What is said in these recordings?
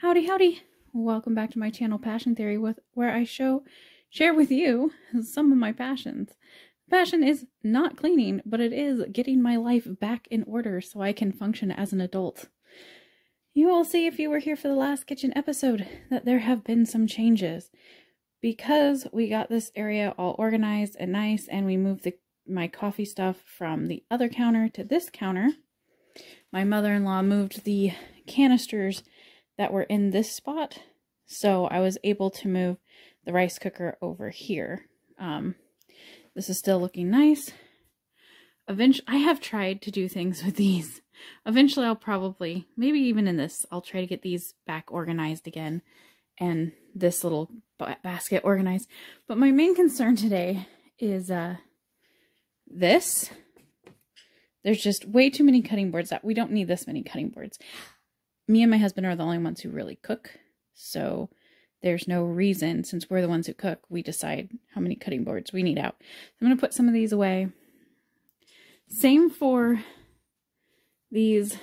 Howdy, howdy. Welcome back to my channel Passion Theory with where I show share with you some of my passions. Passion is not cleaning, but it is getting my life back in order so I can function as an adult. You will see if you were here for the last kitchen episode that there have been some changes. Because we got this area all organized and nice and we moved the, my coffee stuff from the other counter to this counter, my mother-in-law moved the canisters that were in this spot. So I was able to move the rice cooker over here. Um, this is still looking nice. Eventually, I have tried to do things with these. Eventually, I'll probably, maybe even in this, I'll try to get these back organized again and this little basket organized. But my main concern today is uh, this. There's just way too many cutting boards that we don't need this many cutting boards me and my husband are the only ones who really cook. So there's no reason, since we're the ones who cook, we decide how many cutting boards we need out. I'm going to put some of these away. Same for these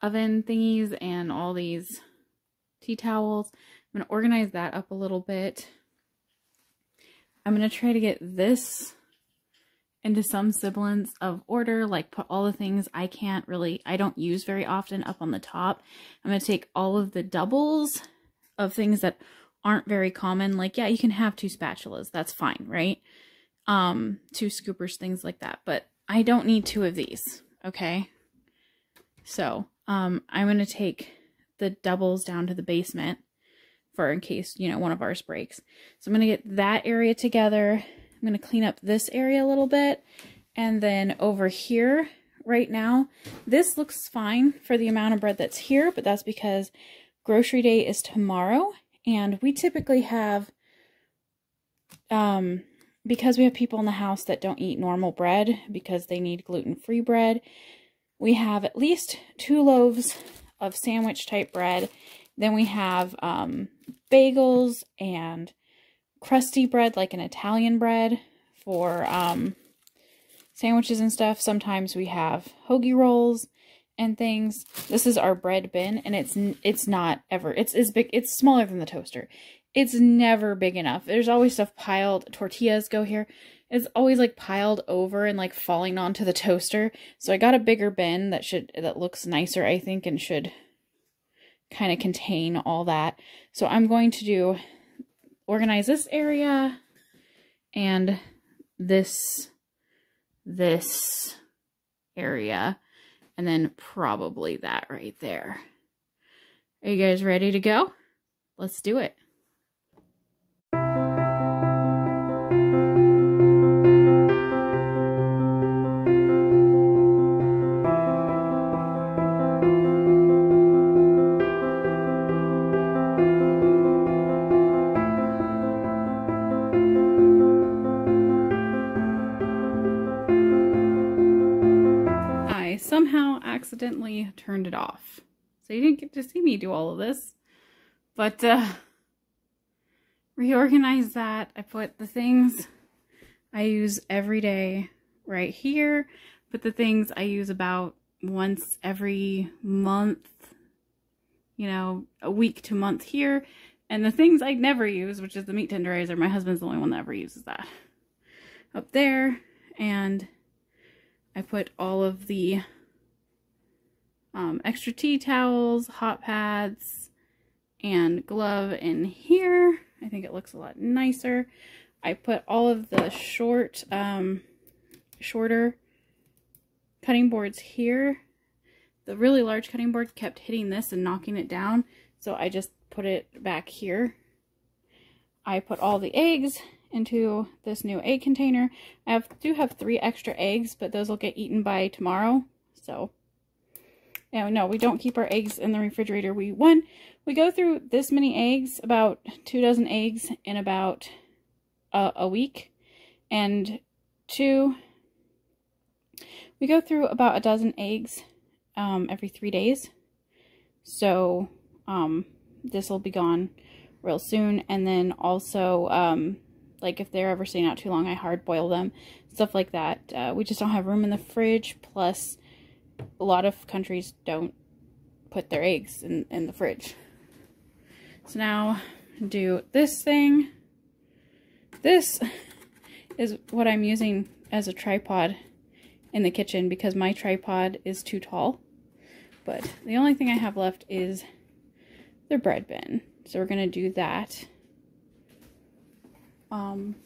oven thingies and all these tea towels. I'm going to organize that up a little bit. I'm going to try to get this into some semblance of order, like put all the things I can't really, I don't use very often up on the top. I'm going to take all of the doubles of things that aren't very common. Like, yeah, you can have two spatulas. That's fine, right? Um, two scoopers, things like that. But I don't need two of these, okay? So, um, I'm going to take the doubles down to the basement for in case, you know, one of ours breaks. So I'm going to get that area together I'm going to clean up this area a little bit. And then over here right now, this looks fine for the amount of bread that's here, but that's because grocery day is tomorrow. And we typically have, um, because we have people in the house that don't eat normal bread because they need gluten-free bread, we have at least two loaves of sandwich type bread. Then we have um, bagels and crusty bread, like an Italian bread for um, sandwiches and stuff. Sometimes we have hoagie rolls and things. This is our bread bin, and it's it's not ever it's as big. It's smaller than the toaster. It's never big enough. There's always stuff piled. Tortillas go here. It's always like piled over and like falling onto the toaster. So I got a bigger bin that should that looks nicer, I think, and should kind of contain all that. So I'm going to do organize this area and this, this area, and then probably that right there. Are you guys ready to go? Let's do it. Accidentally turned it off. So you didn't get to see me do all of this. But, uh, reorganize that. I put the things I use every day right here. Put the things I use about once every month, you know, a week to month here. And the things I never use, which is the meat tenderizer, my husband's the only one that ever uses that. Up there. And I put all of the um, extra tea towels, hot pads, and glove in here. I think it looks a lot nicer. I put all of the short, um, shorter cutting boards here. The really large cutting board kept hitting this and knocking it down, so I just put it back here. I put all the eggs into this new egg container. I have, do have three extra eggs, but those will get eaten by tomorrow, so no, no, we don't keep our eggs in the refrigerator. We, one, we go through this many eggs, about two dozen eggs in about a, a week. And two, we go through about a dozen eggs um, every three days. So um, this will be gone real soon. And then also, um, like if they're ever staying out too long, I hard boil them, stuff like that. Uh, we just don't have room in the fridge. Plus, a lot of countries don't put their eggs in, in the fridge. So now do this thing. This is what I'm using as a tripod in the kitchen because my tripod is too tall. But the only thing I have left is the bread bin. So we're going to do that. Um,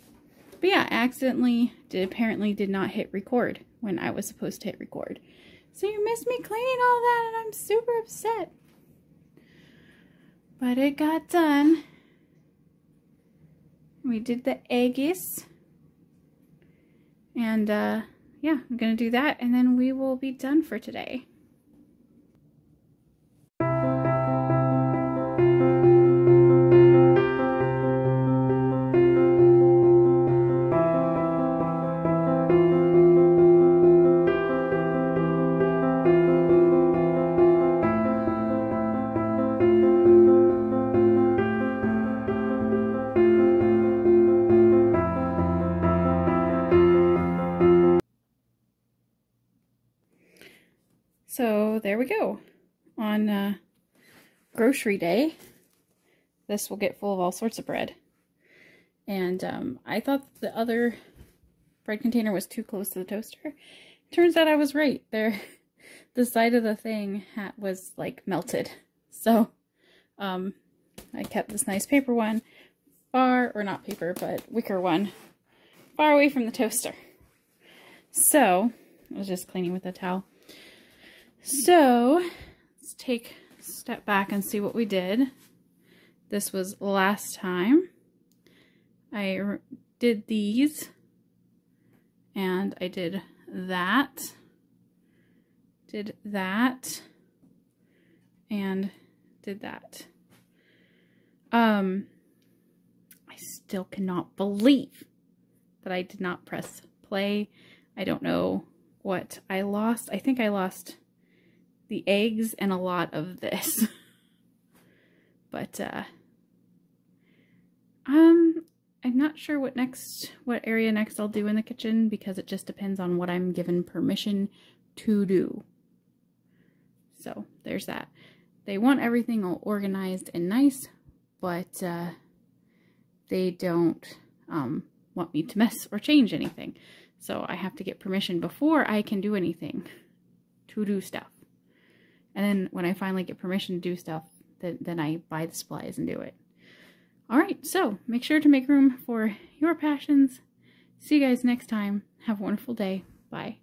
but yeah, I accidentally did apparently did not hit record when I was supposed to hit record. So you missed me cleaning all that and I'm super upset. But it got done. We did the eggies. And uh, yeah, I'm going to do that and then we will be done for today. So there we go. On uh, grocery day, this will get full of all sorts of bread. And um, I thought the other bread container was too close to the toaster. Turns out I was right. There, the side of the thing was like melted. So um, I kept this nice paper one far, or not paper, but wicker one, far away from the toaster. So I was just cleaning with a towel. So let's take a step back and see what we did. This was last time. I did these and I did that, did that, and did that. Um, I still cannot believe that I did not press play. I don't know what I lost. I think I lost the eggs and a lot of this. but, uh, um, I'm not sure what next, what area next I'll do in the kitchen because it just depends on what I'm given permission to do. So there's that. They want everything all organized and nice, but uh, they don't um, want me to mess or change anything. So I have to get permission before I can do anything to do stuff. And then when I finally get permission to do stuff, then, then I buy the supplies and do it. All right, so make sure to make room for your passions. See you guys next time. Have a wonderful day. Bye.